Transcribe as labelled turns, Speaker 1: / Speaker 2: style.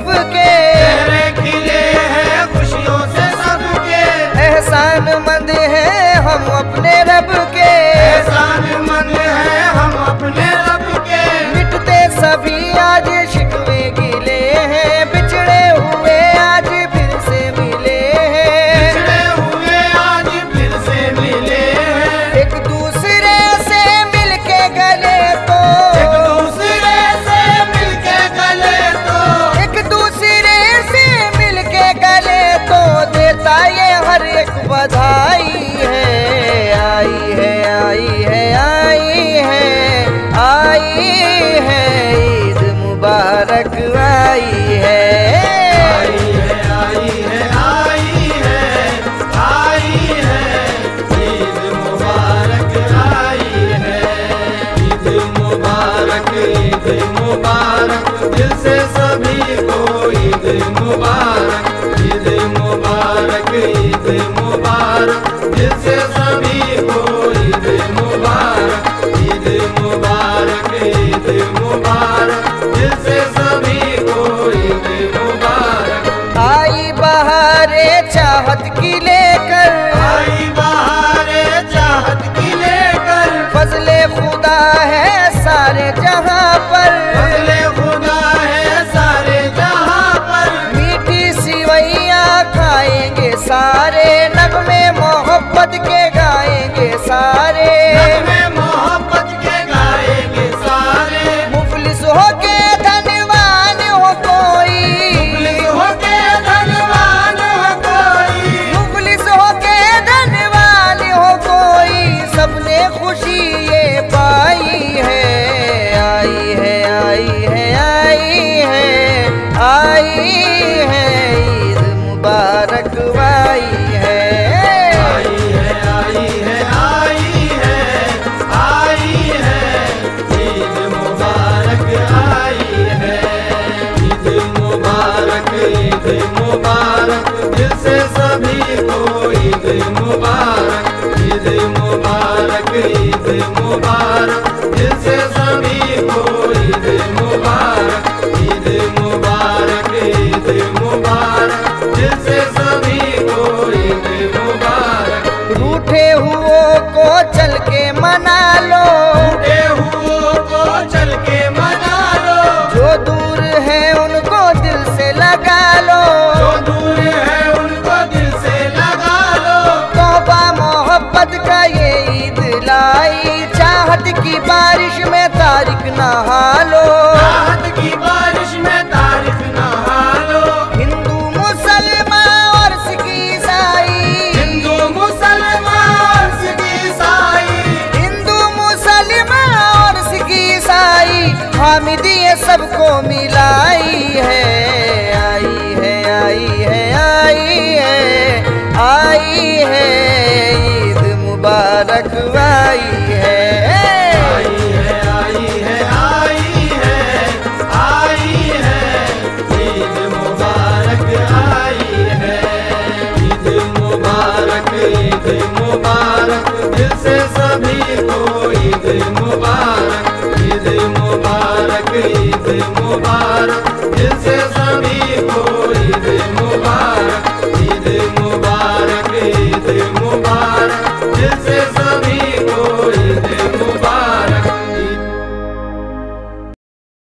Speaker 1: से
Speaker 2: दिल से सभी को ईद मुबारक ईद मुबारक ईद मुबारक। दिल से सभी को ईद मुबारक ईद मुबारक ईद मुबारक। दिल से सभी को ईद मुबारक।
Speaker 1: आई बहारे चाहत की लेकर
Speaker 2: आई बहारे चाहत की लेकर।
Speaker 1: फजले खुदा है सारे जहाँ पर। ईद मुबारक
Speaker 2: दिल से सभी को ईद मुबारक ईद मुबारक ईद मुबारक दिल से सभी को ईद मुबारक।
Speaker 1: रूठे हुओं को चल के मना लो।
Speaker 2: टूटे हुओं को चल के मना लो।
Speaker 1: जो दूर है उनको दिल से लगा लो।
Speaker 2: जो दूर है उनको दिल से लगा लो।
Speaker 1: तौबा मोहब्बत का ये ईद लाई राहत की बारिश में तारिक नहालो।
Speaker 2: राहत की बारिश में तारिक नहालो।
Speaker 1: हिंदू मुसलमान और सिख ईसाई
Speaker 2: हिंदू मुसलमान और सिख ईसाई
Speaker 1: हिंदू मुसलमान और सिख ईसाई हामिदी सबको मिलाई है आई है आई है आई है आई है। ईद मुबारक